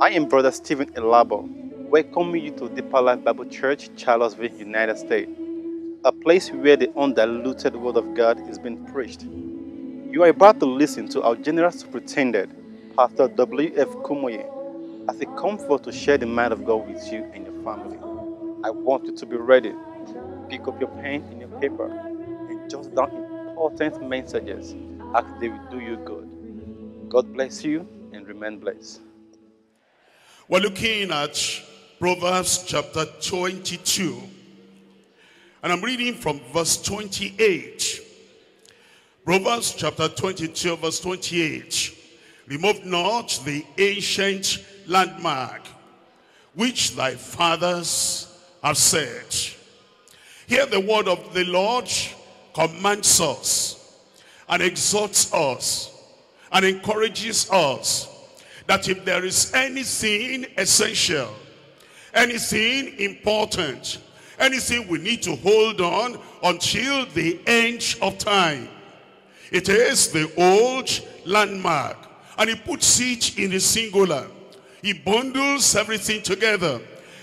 I am Brother Stephen Elabo, welcoming you to Deeper Life Bible Church, Charlottesville, United States, a place where the undiluted Word of God is being preached. You are about to listen to our General Superintendent, Pastor W.F. Kumuyi, as he comes forth to share the mind of God with you and your family. I want you to be ready. Pick up your pen and your paper and jot down important messages as they will do you good. God bless you and remain blessed. We're looking at Proverbs chapter 22. And I'm reading from verse 28. Proverbs chapter 22, verse 28. Remove not the ancient landmark which thy fathers have set. Hear the word of the Lord commands us and exhorts us and encourages us that if there is anything essential, anything important, anything we need to hold on until the end of time, it is the old landmark. And he puts it in the singular. He bundles everything together.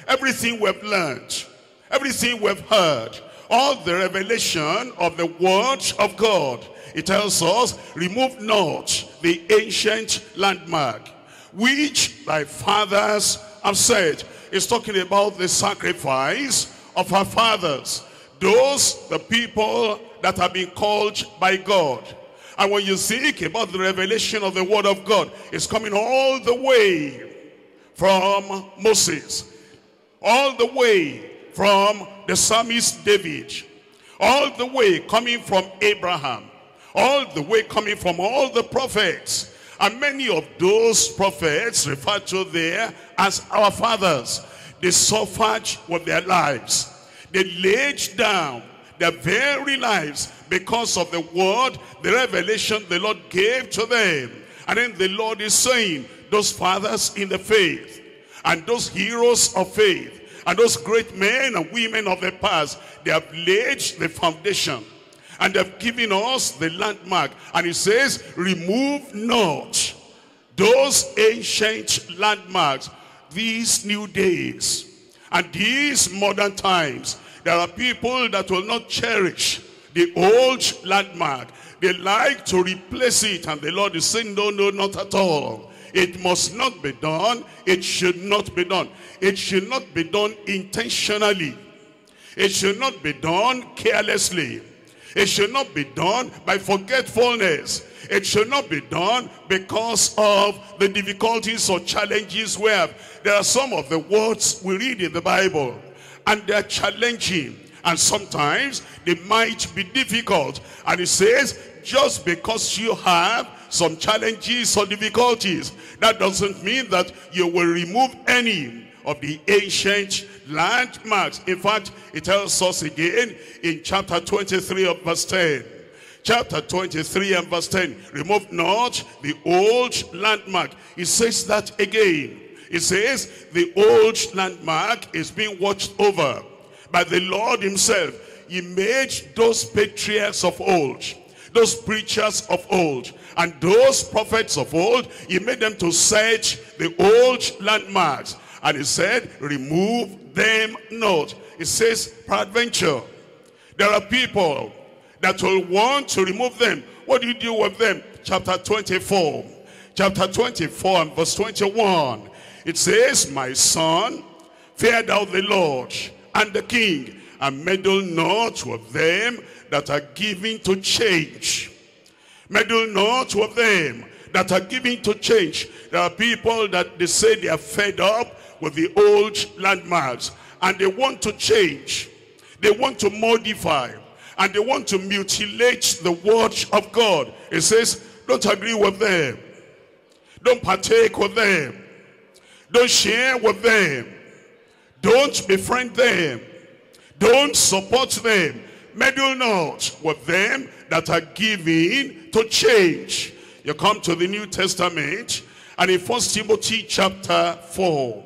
Everything we've learned. Everything we've heard. All the revelation of the word of God. It tells us, remove not the ancient landmark, which thy fathers have said. It's talking about the sacrifice of our fathers. Those, the people that have been called by God. And when you think about the revelation of the word of God, it's coming all the way from Moses, all the way from the psalmist David, all the way coming from Abraham, all the way coming from all the prophets. And many of those prophets referred to there as our fathers. They suffered with their lives. They laid down their very lives because of the word, the revelation the Lord gave to them. And then the Lord is saying, those fathers in the faith, and those heroes of faith, and those great men and women of the past, they have laid the foundation. And they've given us the landmark. And it says, remove not those ancient landmarks, these new days, and these modern times. There are people that will not cherish the old landmark. They like to replace it. And the Lord is saying, no, no, not at all. It must not be done. It should not be done. It should not be done intentionally. It should not be done carelessly. It should not be done by forgetfulness. It should not be done because of the difficulties or challenges we have. There are some of the words we read in the Bible and they're challenging. And sometimes they might be difficult. And it says, just because you have some challenges or difficulties, that doesn't mean that you will remove any of the ancient landmarks. In fact, it tells us again in chapter 23 of verse 10. Chapter 23 and verse 10. Remove not the old landmark. It says that again. It says the old landmark is being watched over by the Lord himself. He made those patriarchs of old, those preachers of old, and those prophets of old, he made them to search the old landmarks. And he said, remove them not. It says, peradventure, there are people that will want to remove them. What do you do with them? Chapter 24. Chapter 24 and verse 21. It says, My son, fear thou the Lord and the king, and meddle not with them that are given to change. Meddle not with them that are given to change. There are people that they say they are fed up with the old landmarks, and they want to change. They want to modify, and they want to mutilate the word of God. It says, don't agree with them. Don't partake with them. Don't share with them. Don't befriend them. Don't support them. Meddle not with them that are giving to change. You come to the New Testament and in First Timothy chapter 4.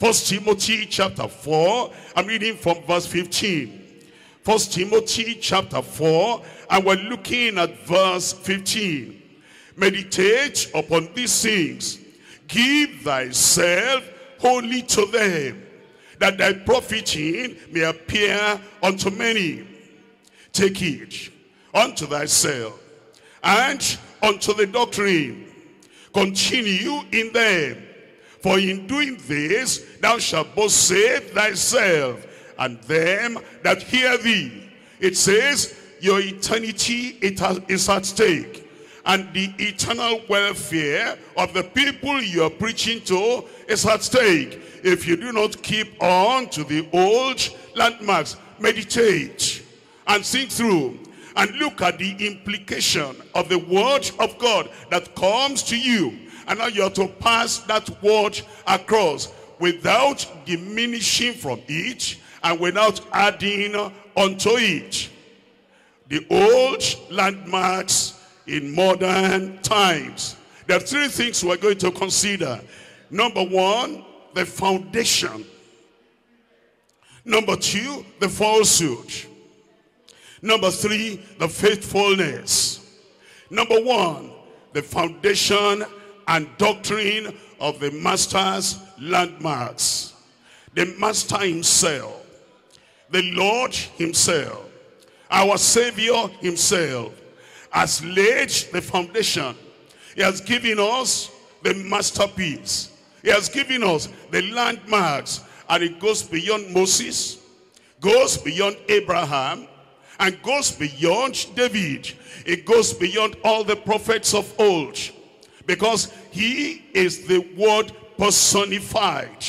First Timothy chapter 4, I'm reading from verse 15. First Timothy chapter 4, and we're looking at verse 15. Meditate upon these things. Give thyself wholly to them, that thy profiting may appear unto many. Take it unto thyself and unto the doctrine. Continue in them. For in doing this, thou shalt both save thyself and them that hear thee. It says, your eternity it has, is at stake. And the eternal welfare of the people you are preaching to is at stake. If you do not keep on to the old landmarks, meditate and think through and look at the implication of the word of God that comes to you. And now you are to pass that word across without diminishing from it and without adding unto it. The old landmarks in modern times. There are three things we're going to consider. Number one, the foundation. Number two, the falsehood. Number three, the faithfulness. Number one, the foundation and doctrine of the master's landmarks. The master himself, the Lord himself, our Savior himself has laid the foundation. He has given us the masterpiece. He has given us the landmarks. And it goes beyond Moses, goes beyond Abraham, and goes beyond David. It goes beyond all the prophets of old. Because he is the word personified.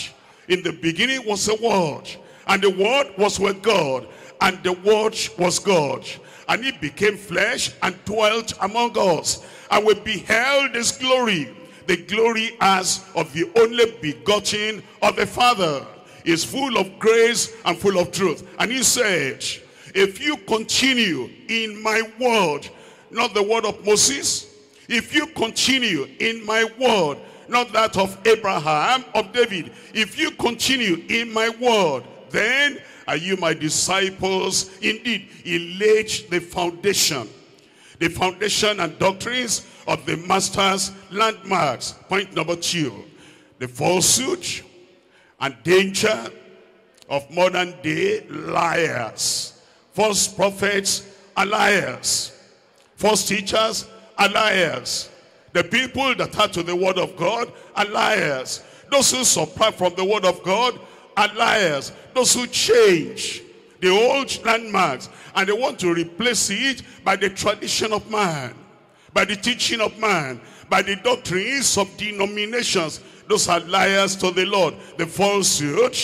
In the beginning was the word. And the word was with God. And the word was God. And he became flesh and dwelt among us. And we beheld his glory. The glory as of the only begotten of the Father. Is full of grace and full of truth. And he said, if you continue in my word, not the word of Moses, if you continue in my word, not that of Abraham, of David, if you continue in my word, then are you my disciples? Indeed, he laid the foundation, the foundation and doctrines of the master's landmarks. Point number two, the falsehood and danger of modern day liars false prophets are liars. False teachers are liars. The people that are to the word of God are liars. Those who subtract from the word of God are liars. Those who change the old landmarks and they want to replace it by the tradition of man, by the teaching of man, by the doctrines of denominations. Those are liars to the Lord. The falsehood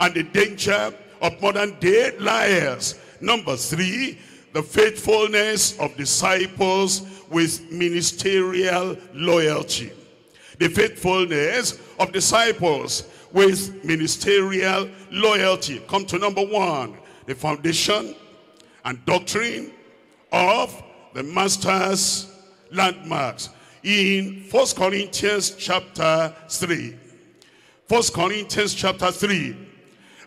and the danger of modern day liars. Number three, the faithfulness of disciples with ministerial loyalty. The faithfulness of disciples with ministerial loyalty. Come to number one, the foundation and doctrine of the master's landmarks. In First Corinthians chapter 3. First Corinthians chapter 3.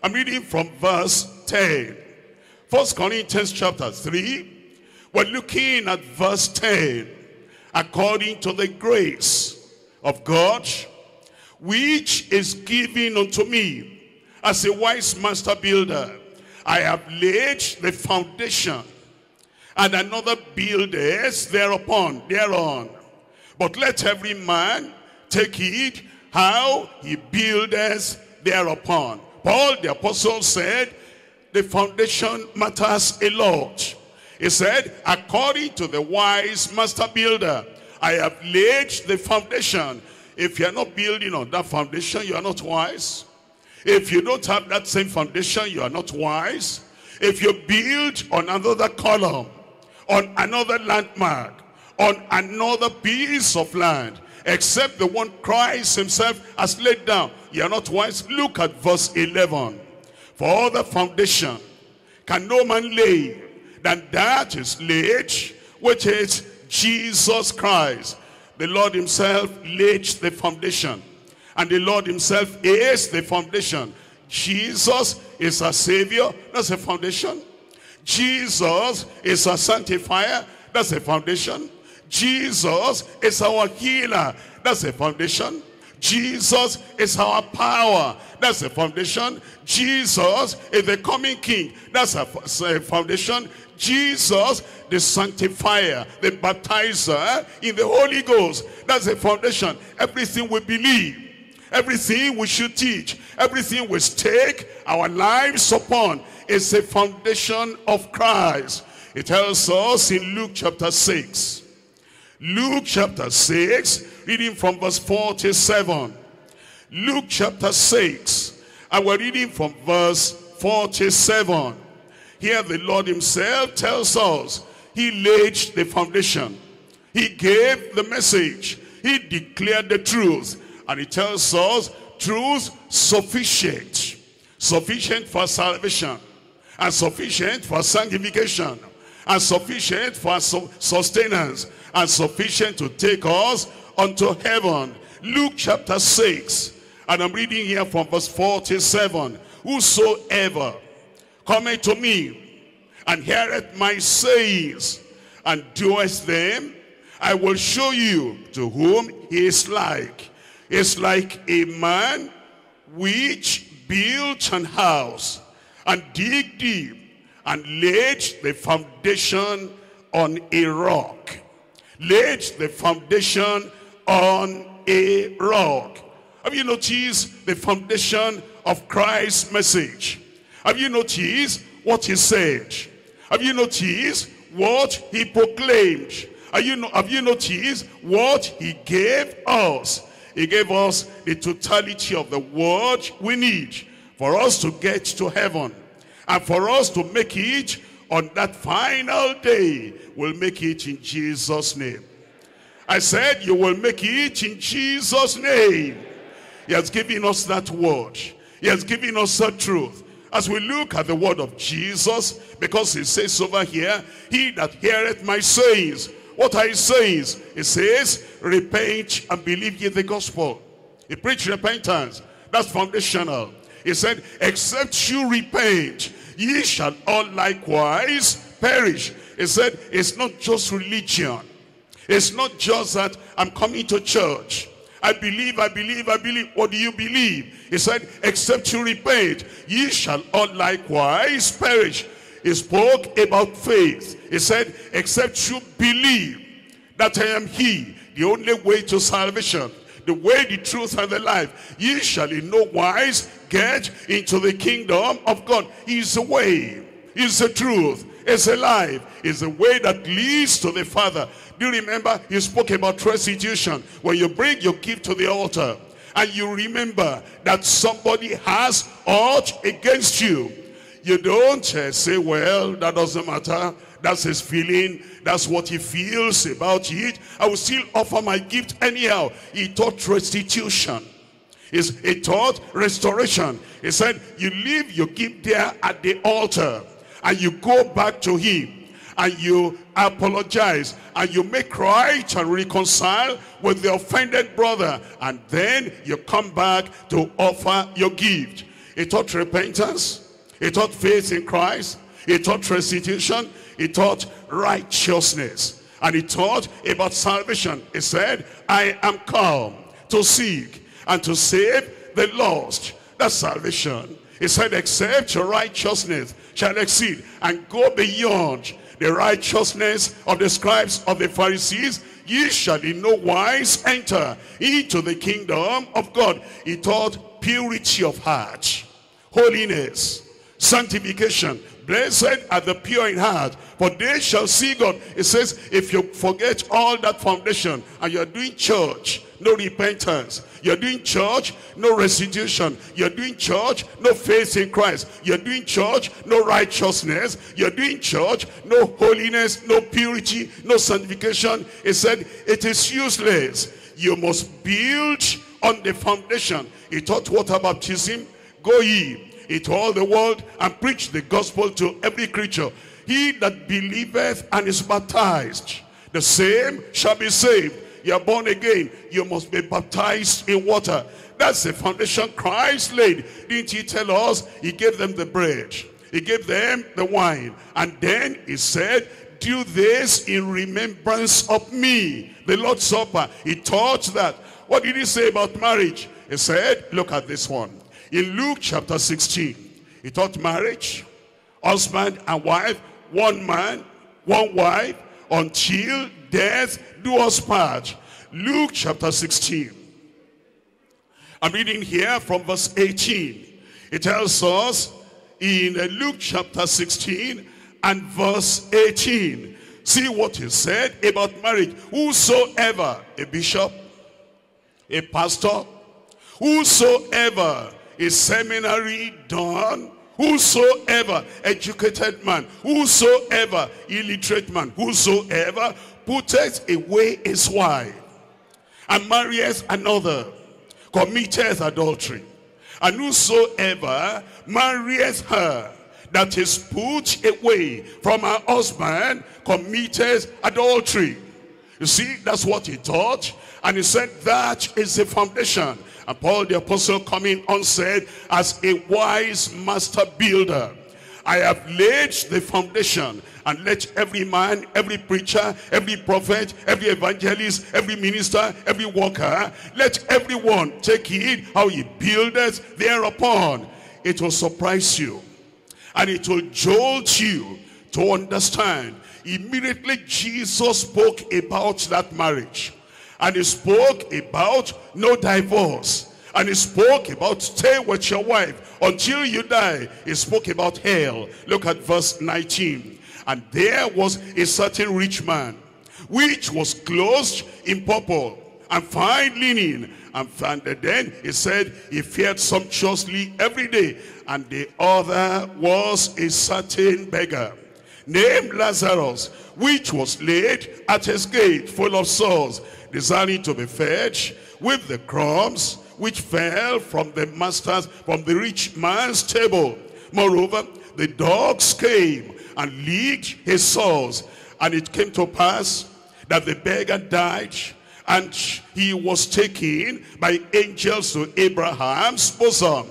I'm reading from verse 10. First Corinthians chapter 3, we're looking at verse 10. According to the grace of God, which is given unto me as a wise master builder, I have laid the foundation, and another builders thereupon, thereon. But let every man take heed how he builders thereupon. Paul the apostle said, the foundation matters a lot. He said, according to the wise master builder, I have laid the foundation. If you're not building on that foundation, you are not wise. If you don't have that same foundation, you are not wise. If you build on another column, on another landmark, on another piece of land, except the one Christ himself has laid down, you are not wise. Look at verse 11. For all the foundation can no man lay than that is laid, which is Jesus Christ. The Lord himself laid the foundation. And the Lord himself is the foundation. Jesus is our Savior. That's a foundation. Jesus is our sanctifier. That's a foundation. Jesus is our healer. That's a foundation. Jesus is our power. That's the foundation. Jesus is the coming king. That's a foundation. Jesus, the sanctifier, the baptizer in the Holy Ghost. That's the foundation. Everything we believe, everything we should teach, everything we stake our lives upon is the foundation of Christ. It tells us in Luke chapter 6. Luke chapter 6, reading from verse 47. Luke chapter 6, and we're reading from verse 47. Here the Lord himself tells us, he laid the foundation. He gave the message. He declared the truth. And he tells us, truth sufficient. Sufficient for salvation. And sufficient for sanctification. And sufficient for sustenance. And sufficient to take us unto heaven. Luke chapter 6. And I'm reading here from verse 47. Whosoever cometh to me and heareth my sayings and doeth them, I will show you to whom he is like. It's like a man which built an house and dig deep and laid the foundation on a rock. Laid the foundation on a rock. Have you noticed the foundation of Christ's message? Have you noticed what he said? Have you noticed what he proclaimed? Have you, have you noticed what he gave us? He gave us the totality of the word we need for us to get to heaven. And for us to make it on that final day, we'll make it in Jesus' name. I said you will make it in Jesus' name. He has given us that word. He has given us that truth. As we look at the word of Jesus, because he says over here, he that heareth my sayings. What are his sayings? He says, repent and believe ye the gospel. He preached repentance. That's foundational. He said, except you repent, ye shall all likewise perish. He said, it's not just religion. It's not just that I'm coming to church. I believe, I believe, I believe. What do you believe? He said, except you repent, ye shall all likewise perish. He spoke about faith. He said, except you believe that I am he, the only way to salvation, the way, the truth, and the life. Ye shall in no wise get into the kingdom of God. He is the way. Is the truth. It's a life. It's the way that leads to the Father. Do you remember he spoke about restitution? When you bring your gift to the altar and you remember that somebody has aught against you. You don't uh, say, well, that doesn't matter. That's his feeling. That's what he feels about it. I will still offer my gift anyhow. He taught restitution. He taught restoration. He said, you leave your gift there at the altar and you go back to him and you apologize and you make right and reconcile with the offended brother and then you come back to offer your gift. He taught repentance. He taught faith in Christ. He taught restitution. He taught righteousness. And he taught about salvation. He said, I am come to seek and to save the lost. That's salvation. He said, except your righteousness shall exceed and go beyond the righteousness of the scribes of the Pharisees, ye shall in no wise enter into the kingdom of God. He taught purity of heart, holiness, sanctification. Blessed are the pure in heart, for they shall see God. It says, if you forget all that foundation and you're doing church, no repentance. You're doing church, no restitution. You're doing church, no faith in Christ. You're doing church, no righteousness. You're doing church, no holiness, no purity, no sanctification. He said, it is useless. You must build on the foundation. He taught water baptism. Go ye into all the world and preach the gospel to every creature. He that believeth and is baptized, the same shall be saved you are born again, you must be baptized in water. That's the foundation Christ laid. Didn't he tell us? He gave them the bread. He gave them the wine. And then he said, do this in remembrance of me. The Lord's Supper, he taught that. What did he say about marriage? He said, look at this one. In Luke chapter 16, he taught marriage, husband and wife, one man, one wife, until death do us part. Luke chapter 16. I'm reading here from verse 18. It tells us in Luke chapter 16 and verse 18. See what he said about marriage. Whosoever, a bishop, a pastor, whosoever a seminary done, whosoever educated man, whosoever illiterate man, whosoever putteth away his wife and marries another, committeth adultery. And whosoever marries her that is put away from her husband committed adultery. You see, that's what he taught. And he said that is the foundation. And Paul the apostle coming on said, as a wise master builder, I have laid the foundation and let every man, every preacher, every prophet, every evangelist, every minister, every worker, let everyone take heed how he buildeth thereupon. It will surprise you and it will jolt you to understand. Immediately Jesus spoke about that marriage. And he spoke about no divorce. And he spoke about stay with your wife until you die. He spoke about hell. Look at verse 19. And there was a certain rich man, which was clothed in purple and fine linen. And, and then he said he fared sumptuously every day and the other was a certain beggar named Lazarus, which was laid at his gate full of sores, desiring to be fed with the crumbs which fell from the master's, from the rich man's table. Moreover, the dogs came and licked his sores, and it came to pass that the beggar died, and he was taken by angels to Abraham's bosom.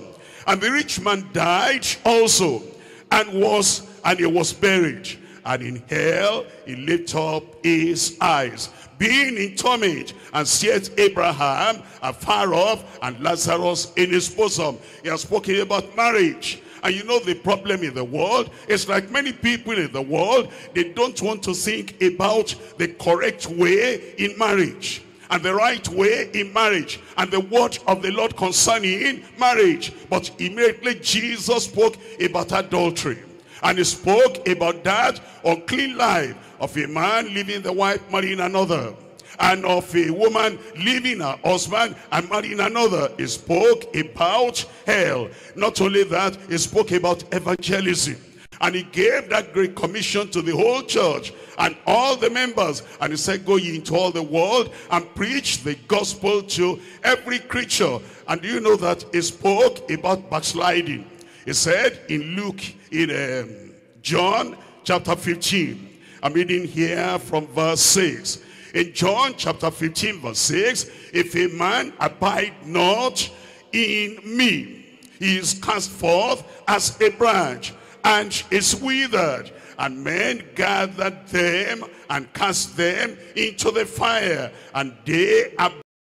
And the rich man died also and was and he was buried. And in hell he lifted up his eyes, being in torment, and seeth Abraham afar off and Lazarus in his bosom. He has spoken about marriage. And you know the problem in the world is like many people in the world, they don't want to think about the correct way in marriage and the right way in marriage and the word of the Lord concerning marriage. But immediately Jesus spoke about adultery. And he spoke about that unclean life of a man leaving the wife marrying another. And of a woman leaving her husband and marrying another. He spoke about hell. Not only that, he spoke about evangelism. And he gave that great commission to the whole church and all the members. And he said, go ye into all the world and preach the gospel to every creature. And do you know that he spoke about backsliding? He said in Luke, in um, John chapter 15. I'm reading here from verse 6. In John chapter 15 verse 6, if a man abide not in me, he is cast forth as a branch and is withered. And men gathered them and cast them into the fire, and they are